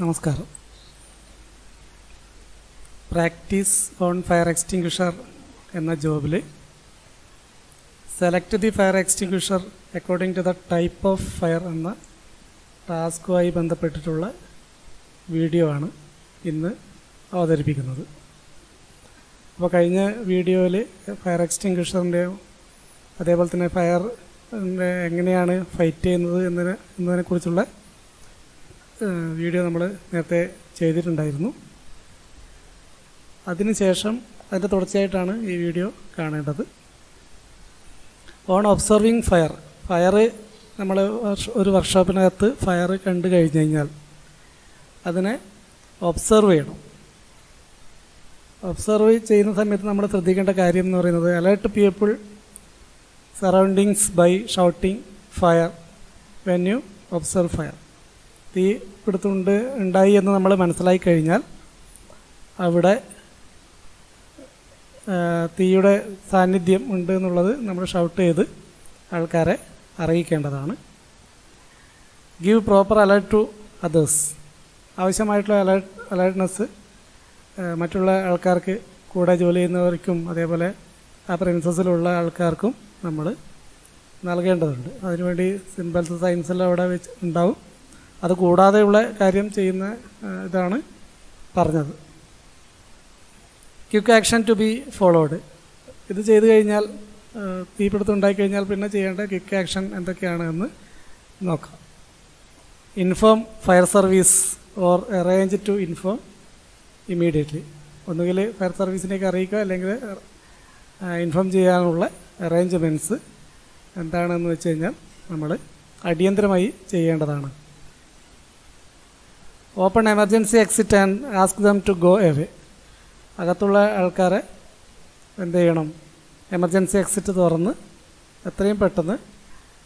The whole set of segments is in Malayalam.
നമസ്കാരം. പ്രാക്ടീസ് ഓൺ ഫയർ എക്സ്റ്റിങ്ക്വിഷർ എന്ന ജോബിൽ select the fire extinguisher according to the type of fire എന്ന ടാസ്കുമായി ബന്ധപ്പെട്ടിട്ടുള്ള വീഡിയോ ആണ് ഇന്ന് അവതരിപ്പിക്കുന്നത്. അപ്പോൾ കഴിഞ്ഞ വീഡിയോയിൽ ഫയർ എക്സ്റ്റിങ്ക്വിഷറിന്റെയും അതേപോലെ തന്നെ ഫയർ എങ്ങനെയാണ് ഫൈറ്റ് ചെയ്യുന്നത് എന്നതിനെ എന്നതിനെക്കുറിച്ചുള്ള വീഡിയോ നമ്മൾ നേരത്തെ ചെയ്തിട്ടുണ്ടായിരുന്നു. അതിനുശേഷം അതിന്റെ തുടർച്ചയായിട്ടാണ് ഈ വീഡിയോ കാണേണ്ടത്. ഓൺ ഒബ്സർവിങ് ഫയർ ഫയർ നമ്മൾ ഒരു വർക്ക്ഷോപ്പിനകത്ത് ഫയർ കണ്ടു കഴിഞ്ഞ് കഴിഞ്ഞാൽ അതിനെ ഒബ്സർവ് ചെയ്യണം. ഒബ്സർവ് ചെയ്യുന്ന സമയത്ത് നമ്മൾ ശ്രദ്ധിക്കേണ്ട കാര്യം എന്ന് പറയുന്നത് alert people surroundings by shouting fire when you observe fire തീ പിടുത്തുണ്ട് ഉണ്ടായി എന്ന് നമ്മൾ മനസ്സിലായി കഴിഞ്ഞാൽ അവിടെ തീയുടെ സാന്നിധ്യം ഉണ്ട് എന്നുള്ളത് നമ്മൾ ഷൗട്ട് ചെയ്ത് ആൾക്കാരെ അറിയിക്കേണ്ടതാണ്. Give proper alert to others ആവശ്യമായിട്ടുള്ള അലേർട്ട് അലേർട്ട്നെസ് മറ്റുള്ള ആൾക്കാർക്ക് കൂടെ ജോലി ചെയ്യുന്നവർക്കും അതേപോലെ ആ പ്രിൻസസിലുള്ള ആൾക്കാർക്കും നമ്മൾ നൽകേണ്ടതുണ്ട്. അതിനുവേണ്ടി സിംബൽസ് സയൻസെല്ലാം അവിടെ വെച്ച് ഉണ്ടാവും. അത് കൂടാതെയുള്ള കാര്യം ചെയ്യുന്ന ഇതാണ് പറഞ്ഞത്. Quick action to be followed. ഇത് ചെയ്തു കഴിഞ്ഞാൽ തീപിടുത്തം ഉണ്ടായിക്കഴിഞ്ഞാൽ പിന്നെ ചെയ്യേണ്ട ക്വിക്ക് ആക്ഷൻ എന്തൊക്കെയാണ് എന്ന് നോക്കാം. Inform fire service or arrange to inform immediately. ഒന്നുകിൽ ഫയർ സർവീസിനേക്ക് അറിയിക്കുക അല്ലെങ്കിൽ ഇൻഫോം ചെയ്യാനുള്ള അറേഞ്ച്മെന്റ്സ് എന്താണെന്ന് വെച്ച് കഴിഞ്ഞാൽ നമ്മൾ അടിയന്തരമായി ചെയ്യേണ്ടതാണ്. Open emergency exit and ask them to go away. അകത്തുള്ള ആൾക്കാരെ എന്ത് ചെയ്യണം? എമർജൻസി എക്സിറ്റ് തുറന്ന് എത്രയും പെട്ടെന്ന്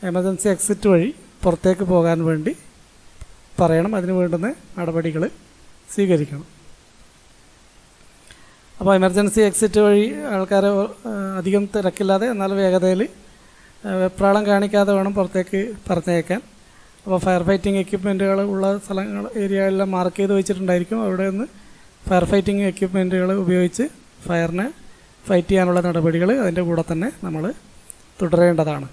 എമർജൻസി എക്സിറ്റ് വഴി പുറത്തേക്ക് പോകാൻ വേണ്ടി പറയണം. അതിന് വേണ്ടുന്ന നടപടികൾ സ്വീകരിക്കണം. അപ്പോൾ എമർജൻസി എക്സിറ്റ് വഴി ആൾക്കാരെ അധികം തിരക്കില്ലാതെ എന്നാൽ വേഗതയിൽ വെപ്രാളം കാണിക്കാതെ വേണം പുറത്തേക്ക് പറഞ്ഞേക്കാൻ അപ്പോൾ ഫയർ ഫൈറ്റിംഗ് എക്യുപ്മെന്റുകൾ ഉള്ള സ്ഥലങ്ങൾ ഏരിയകളെല്ലാം മാർക്ക് ചെയ്ത് വെച്ചിട്ടുണ്ടായിരിക്കും. അവിടെ നിന്ന് ഫയർ ഫൈറ്റിംഗ് എക്യുപ്മെന്റുകൾ ഉപയോഗിച്ച് ഫയറിനെ ഫൈറ്റ് ചെയ്യാനുള്ള നടപടികൾ അതിന്റെ കൂടെ തന്നെ നമ്മൾ തുടരേണ്ടതാണ്.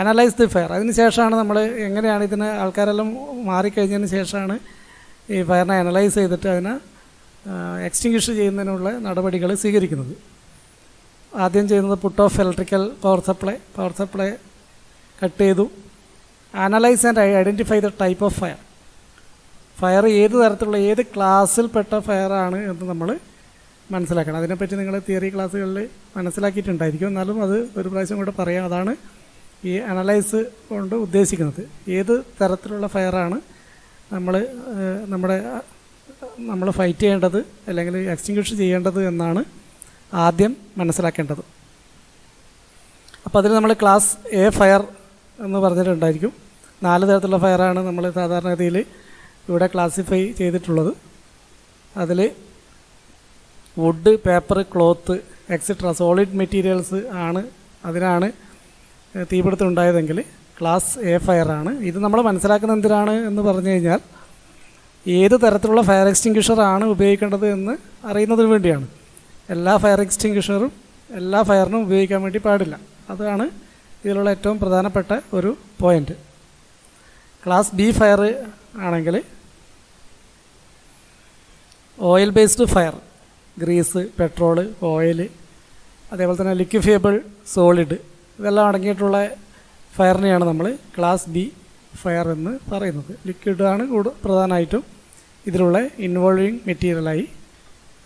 അനലൈസ് ദി ഫയർ അതിന് ശേഷമാണ് നമ്മൾ എങ്ങനെയാണ് ഇതിന് ആൾക്കാരെല്ലാം മാറിക്കഴിഞ്ഞതിന് ശേഷമാണ് ഈ ഫയറിനെ അനലൈസ് ചെയ്തിട്ട് അതിനെ എക്സ്റ്റിങ്ഷ് ചെയ്യുന്നതിനുള്ള നടപടികൾ സ്വീകരിക്കുന്നത്. ആദ്യം ചെയ്യുന്നത് put off electrical power supply power supply cut ചെയ്തു. Analyse and identify the type of fire fire ഏത് തരത്തിലുള്ള ഏത് ക്ലാസ്സിൽപ്പെട്ട ഫയറാണ് എന്ന് നമ്മൾ മനസ്സിലാക്കണം. അതിനെപ്പറ്റി നിങ്ങൾ തിയറി ക്ലാസ്സുകളിൽ മനസ്സിലാക്കിയിട്ടുണ്ടായിരിക്കും. എന്നാലും അത് ഒരു പ്രാവശ്യം കൂടെ പറയാം. അതാണ് ഈ അനലൈസ് കൊണ്ട് ഉദ്ദേശിക്കുന്നത്. ഏത് തരത്തിലുള്ള ഫയറാണ് നമ്മൾ നമ്മുടെ നമ്മൾ ഫൈറ്റ് ചെയ്യേണ്ടത് അല്ലെങ്കിൽ എക്സ്റ്റിങ്വിഷ് ചെയ്യേണ്ടത് എന്നാണ് ആദ്യം മനസ്സിലാക്കേണ്ടത്. അപ്പോൾ അതിൽ നമ്മൾ ക്ലാസ് എ ഫയർ എന്ന് പറഞ്ഞിട്ടുണ്ടായിരിക്കും. നാല് തരത്തിലുള്ള ഫയറാണ് നമ്മൾ സാധാരണഗതിയിൽ ഇവിടെ ക്ലാസിഫൈ ചെയ്തിട്ടുള്ളത്. അതിൽ wood paper cloth etcetera solid materials ആണ് അതിനാണ് തീപിടുത്തം ഉണ്ടായതെങ്കിൽ ക്ലാസ് എ ഫയറാണ്. ഇത് നമ്മൾ മനസ്സിലാക്കുന്ന എന്തിനാണ് എന്ന് പറഞ്ഞു കഴിഞ്ഞാൽ ഏത് തരത്തിലുള്ള ഫയർ എക്സ്റ്റിങ്ക്വിഷറാണ് ഉപയോഗിക്കേണ്ടത് എന്ന് അറിയുന്നതിന് വേണ്ടിയാണ്. എല്ലാ ഫയർ എക്സ്റ്റിങ്ക്വിഷറും എല്ലാ ഫയറിനും ഉപയോഗിക്കാൻ വേണ്ടി പാടില്ല. അതാണ് ഇതിലുള്ള ഏറ്റവും പ്രധാനപ്പെട്ട ഒരു പോയിന്റ് ക്ലാസ് ബി ഫയർ ആണെങ്കിൽ oil based fire grease petrol oil അതേപോലെ തന്നെ ലിക്വിഫിയബിൾ സോളിഡ് ഇതെല്ലാം അടങ്ങിയിട്ടുള്ള ഫയറിനെയാണ് നമ്മൾ ക്ലാസ് ബി ഫയർ എന്ന് പറയുന്നത്. ലിക്വിഡാണ് കൂടുതൽ പ്രധാനമായിട്ടും ഇതിലുള്ള ഇൻവോൾവിങ് മെറ്റീരിയലായി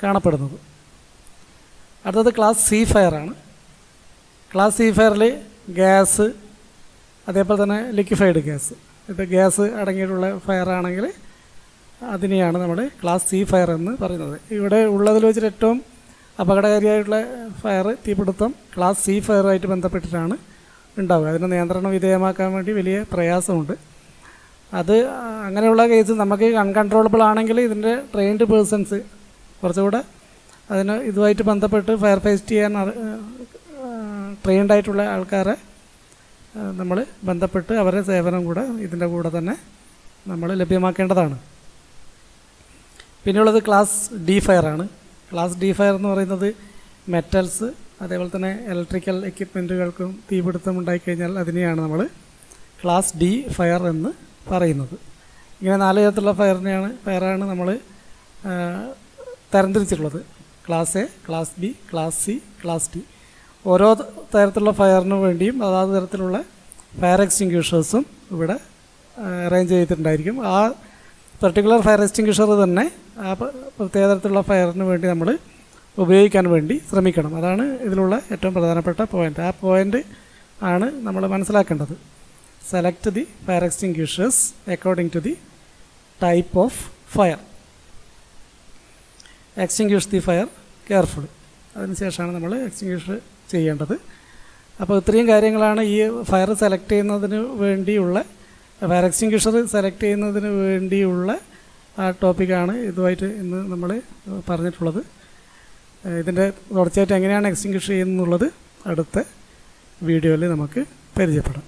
കാണപ്പെടുന്നത്. അടുത്തത് ക്ലാസ് സി ഫയറാണ് ക്ലാസ് സി ഫയറിൽ ഗ്യാസ് അതേപോലെ തന്നെ ലിക്വിഫൈഡ് ഗ്യാസ്. ഇപ്പോൾ ഗ്യാസ് അടങ്ങിയിട്ടുള്ള ഫയർ ആണെങ്കിൽ അതിനെയാണ് നമ്മൾ ക്ലാസ് സി ഫയർ എന്ന് പറയുന്നത്. ഇവിടെ ഉള്ളതിൽ വെച്ചിട്ട് ഏറ്റവും അപകടകാരിയായിട്ടുള്ള ഫയർ തീപിടുത്തം ക്ലാസ് സി ഫയറുമായിട്ട് ബന്ധപ്പെട്ടിട്ടാണ് ഉണ്ടാവുക. അതിന് നിയന്ത്രണം വിധേയമാക്കാൻ വേണ്ടി വലിയ പ്രയാസമുണ്ട്. അത് അങ്ങനെയുള്ള കേസ് നമുക്ക് അൺകൺട്രോളബിൾ ആണെങ്കിൽ ഇതിന്റെ ട്രെയിൻഡ് പേഴ്സൺസ് കുറച്ചുകൂടെ അതിന് ഇതുമായിട്ട് ബന്ധപ്പെട്ട് ഫയർ ഫേസ്റ്റ് ചെയ്യാൻ ട്രെയിൻഡ് ആയിട്ടുള്ള ആൾക്കാരെ നമ്മൾ ബന്ധപ്പെട്ട് അവരുടെ സേവനം കൂടെ ഇതിന്റെ കൂടെ തന്നെ നമ്മൾ ലഭ്യമാക്കേണ്ടതാണ്. പിന്നെയുള്ളത് ക്ലാസ് ഡി ഫയർ ആണ്. ക്ലാസ് ഡി ഫയർ എന്ന് പറയുന്നത് മെറ്റൽസ് അതേപോലെ തന്നെ ഇലക്ട്രിക്കൽ എക്യുപ്മെന്റുകൾക്കും തീപിടുത്തം ഉണ്ടായിക്കഴിഞ്ഞാൽ അതിനെയാണ് നമ്മൾ ക്ലാസ് ഡി ഫയർ എന്ന് പറയുന്നത്. ഇങ്ങനെ നാല് തരത്തിലുള്ള ഫയറിനെയാണ് ഫയറാണ് നമ്മൾ തരംതിരിച്ചിട്ടുള്ളത്. Class A class B class C class D ഓരോ തരത്തിലുള്ള ഫയറിന് വേണ്ടിയും അതാത് തരത്തിലുള്ള ഫയർ എക്സ്റ്റിങ്ക്യൂഷേഴ്സും ഇവിടെ അറേഞ്ച് ചെയ്തിട്ടുണ്ടായിരിക്കും. ആ പെർട്ടിക്കുലർ ഫയർ എക്സ്റ്റിങ്ക്യൂഷർ തന്നെ ആ പ്രത്യേക തരത്തിലുള്ള ഫയറിന് വേണ്ടി നമ്മൾ ഉപയോഗിക്കാൻ വേണ്ടി ശ്രമിക്കണം. അതാണ് ഇതിലുള്ള ഏറ്റവും പ്രധാനപ്പെട്ട പോയിന്റ് ആ പോയിന്റ് ആണ് നമ്മൾ മനസ്സിലാക്കേണ്ടത്. Select the fire extinguishers according to the type of fire extinguish the fire careful അതിനുശേഷമാണ് നമ്മൾ എക്സ്റ്റിങ്ക്യൂഷ് ചെയ്യേണ്ടത്. അപ്പോൾ ഇത്രയും കാര്യങ്ങളാണ് ഈ ഫയർ സെലക്ട് ചെയ്യുന്നതിന് വേണ്ടിയുള്ള ഫയർ എക്സ്റ്റിങ്ക്യൂഷർ സെലക്ട് ചെയ്യുന്നതിന് വേണ്ടിയുള്ള ആ ടോപ്പിക്കാണ് ഇതുമായിട്ട് ഇന്ന് നമ്മൾ പറഞ്ഞിട്ടുള്ളത്. ഇതിന്റെ തുടർച്ചയായിട്ട് എങ്ങനെയാണ് എക്സ്റ്റിങ്ക്യൂഷ് ചെയ്യുന്നുള്ളത് അടുത്ത വീഡിയോയിൽ നമുക്ക് പരിചയപ്പെടാം.